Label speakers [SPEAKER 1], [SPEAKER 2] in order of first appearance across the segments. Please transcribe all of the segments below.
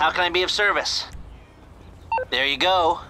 [SPEAKER 1] How can I be of service? There you go.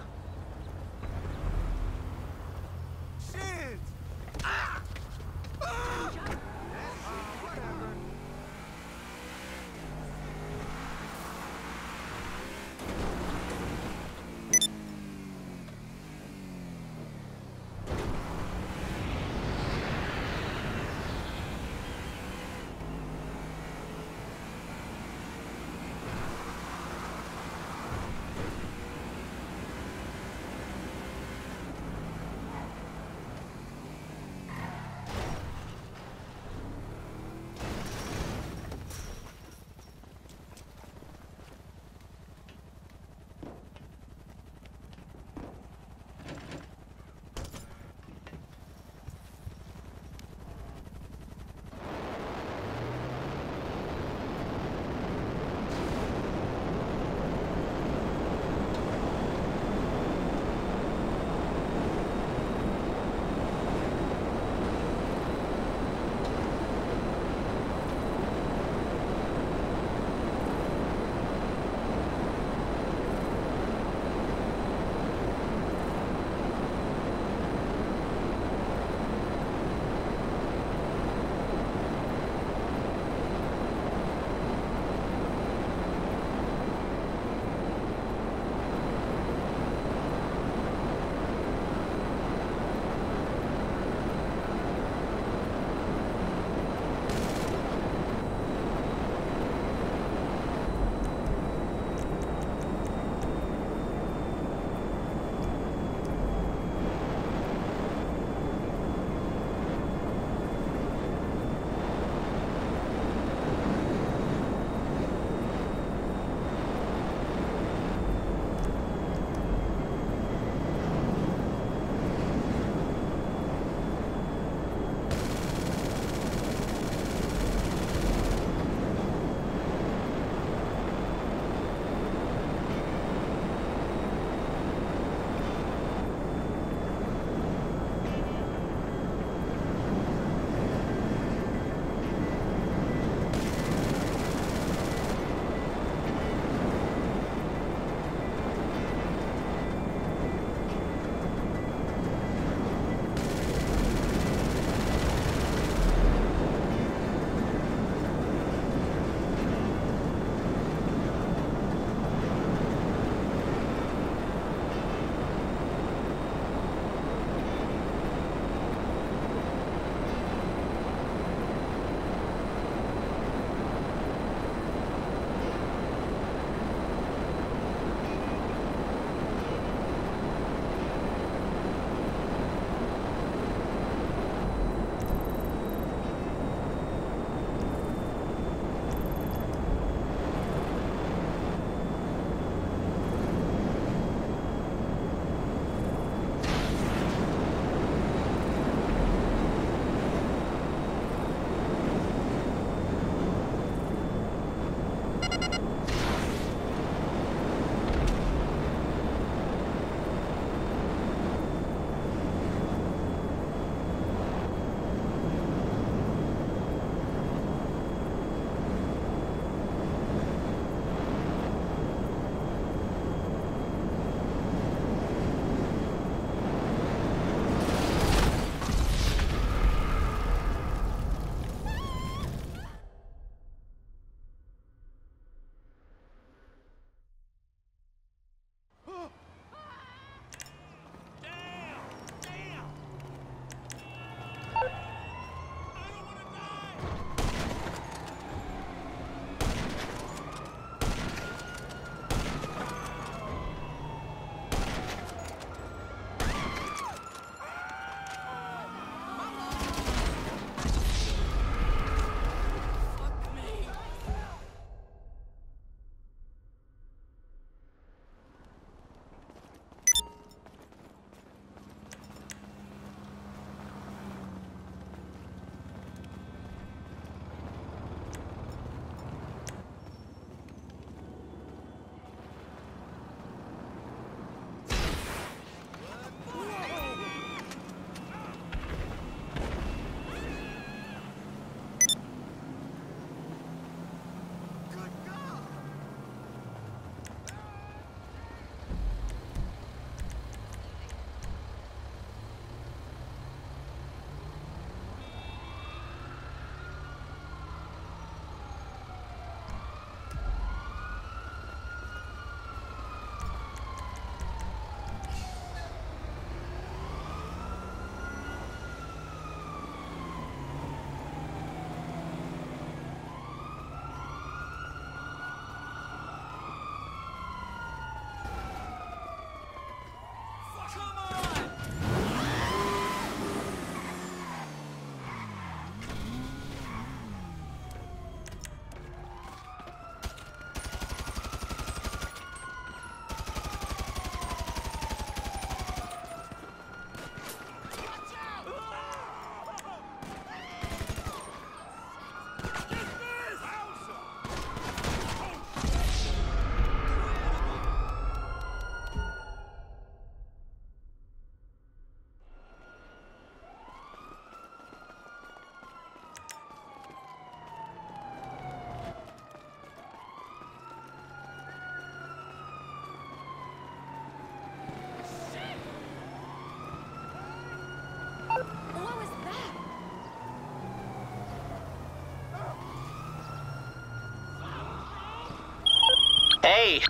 [SPEAKER 2] Hey,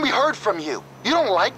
[SPEAKER 1] We
[SPEAKER 3] heard from you? You don't like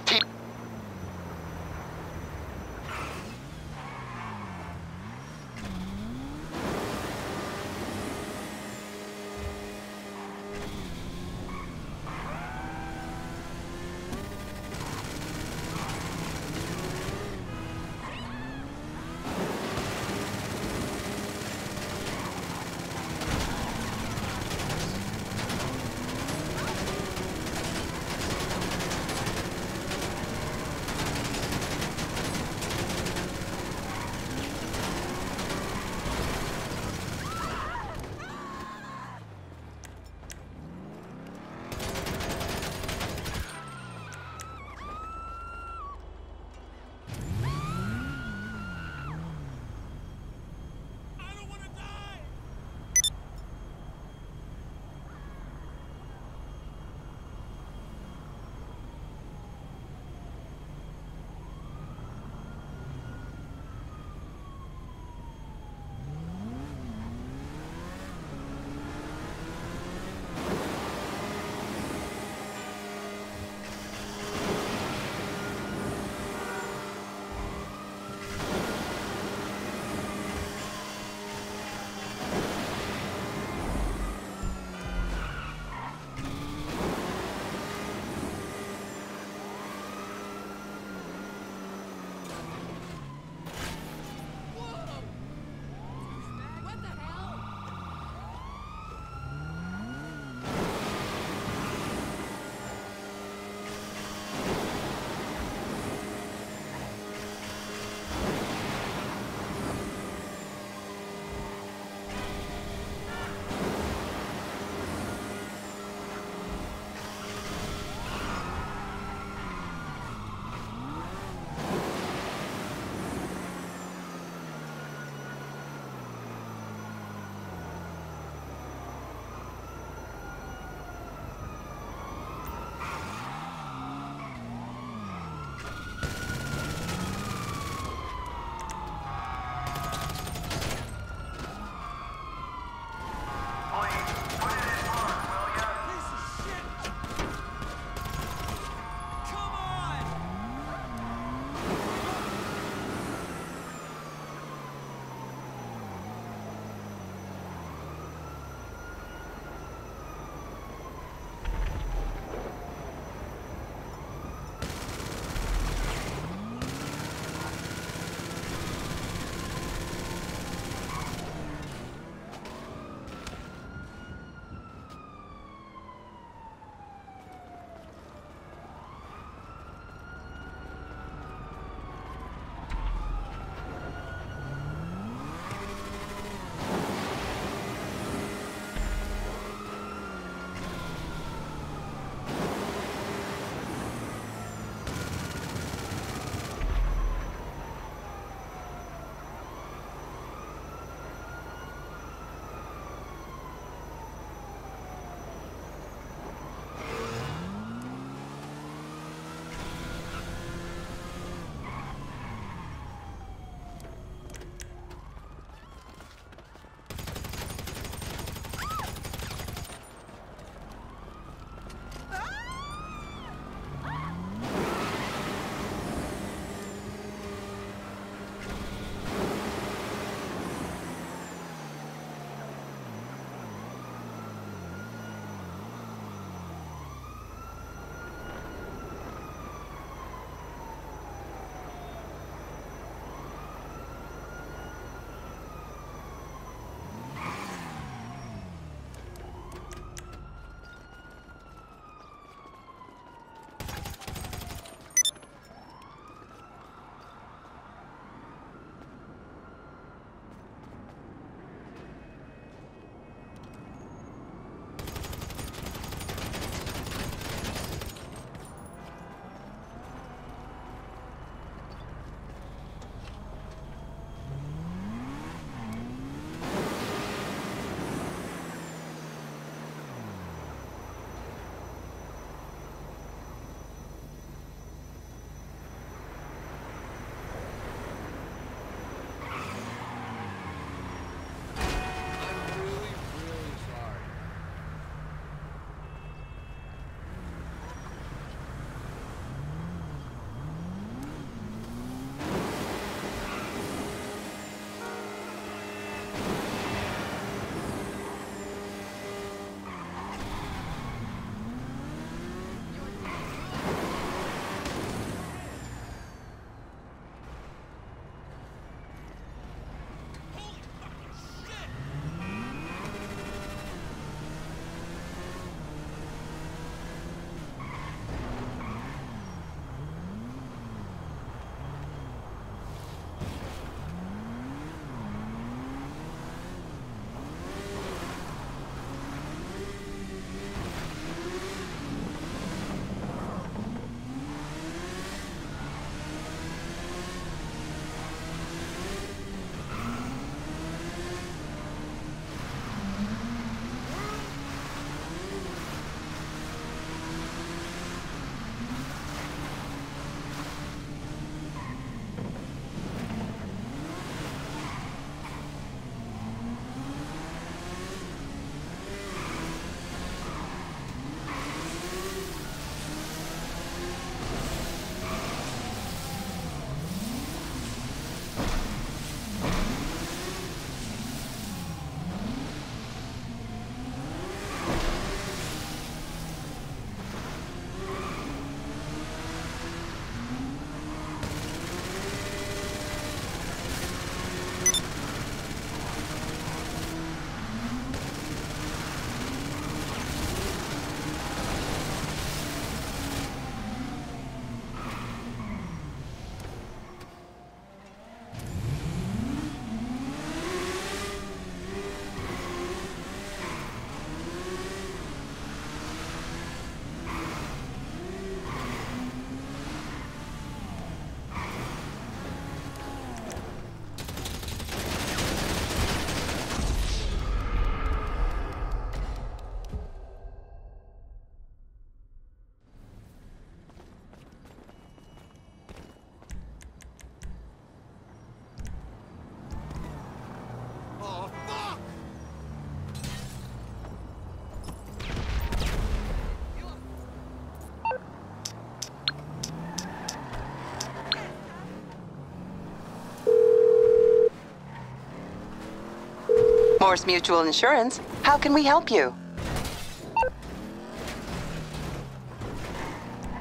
[SPEAKER 4] Mors Mutual Insurance. How can we help you?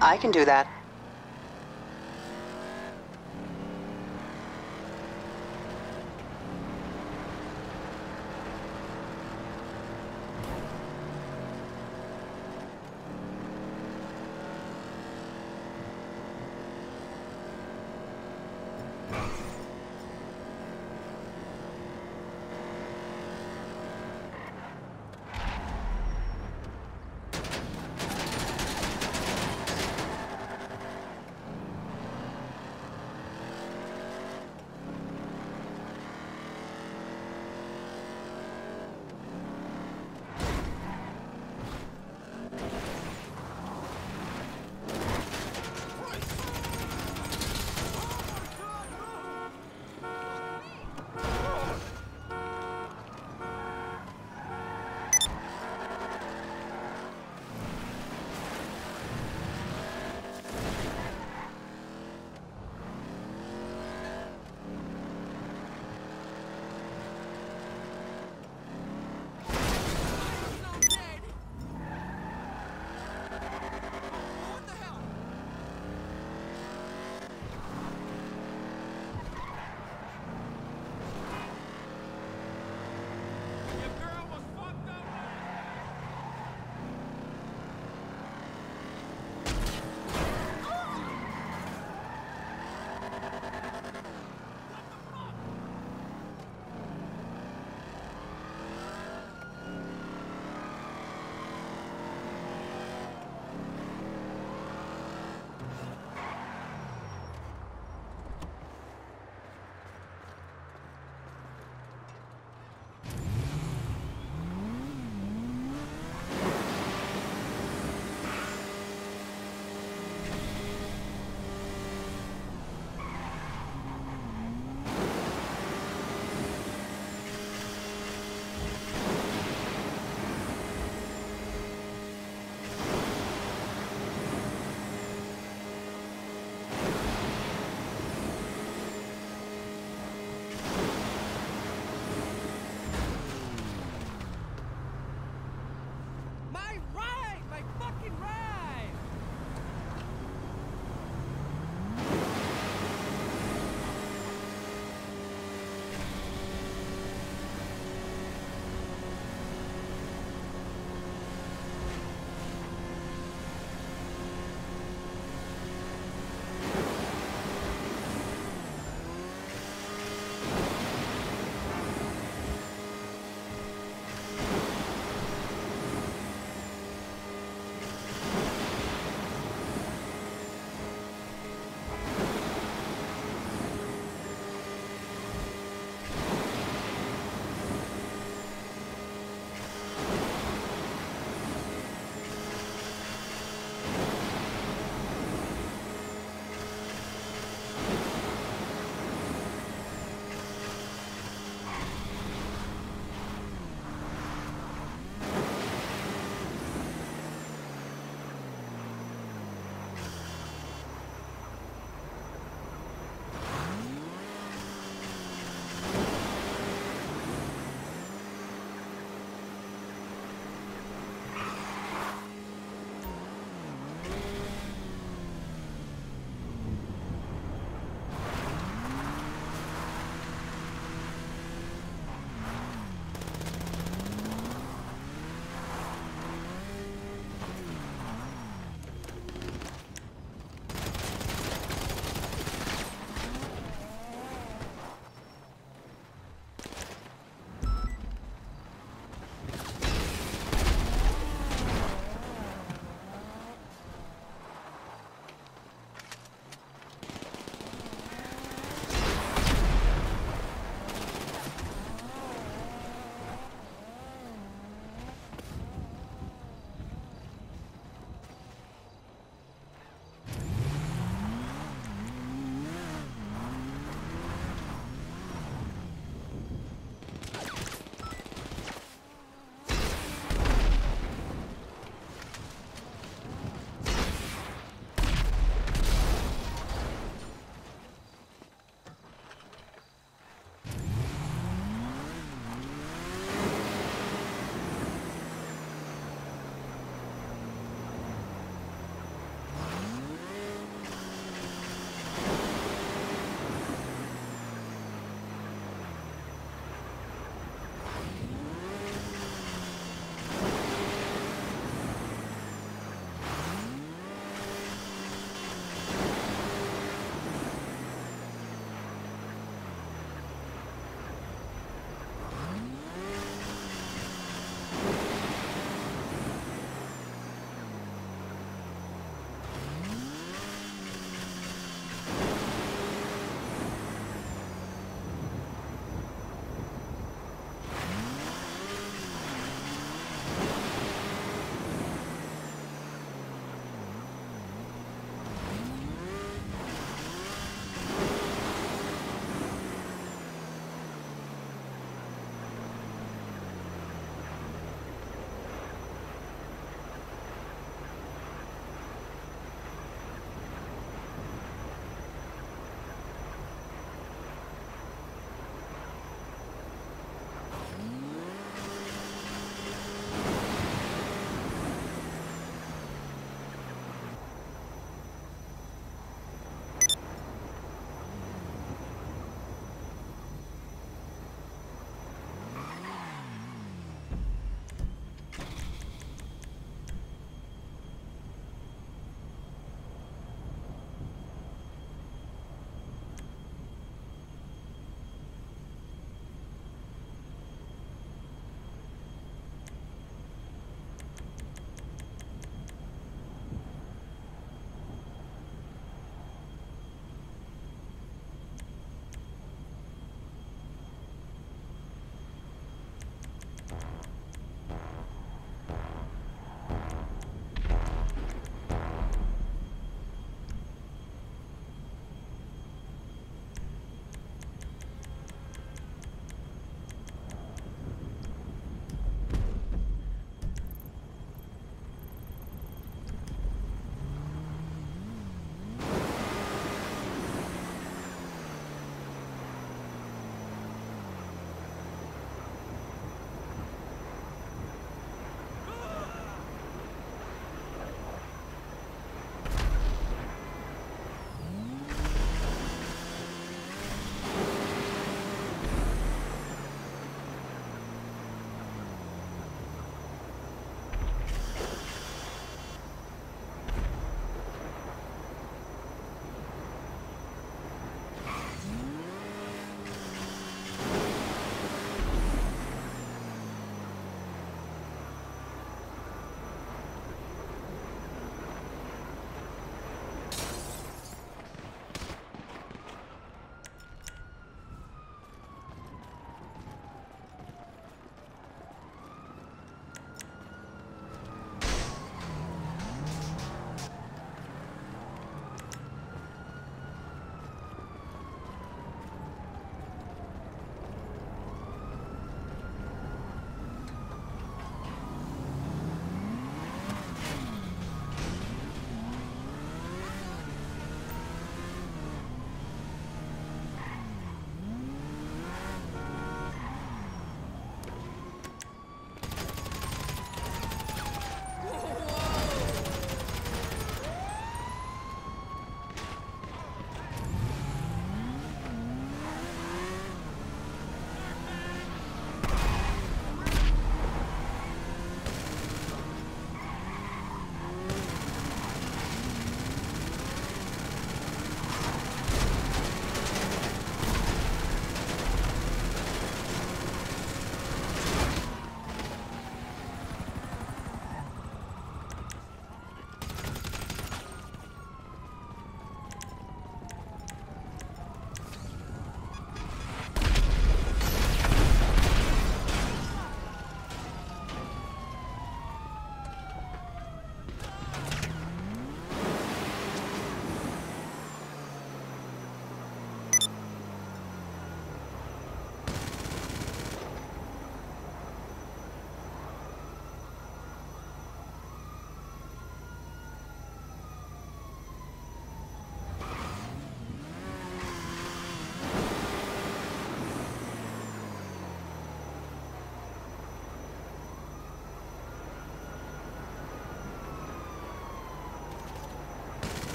[SPEAKER 4] I can do that.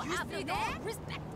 [SPEAKER 1] what happened. Respect.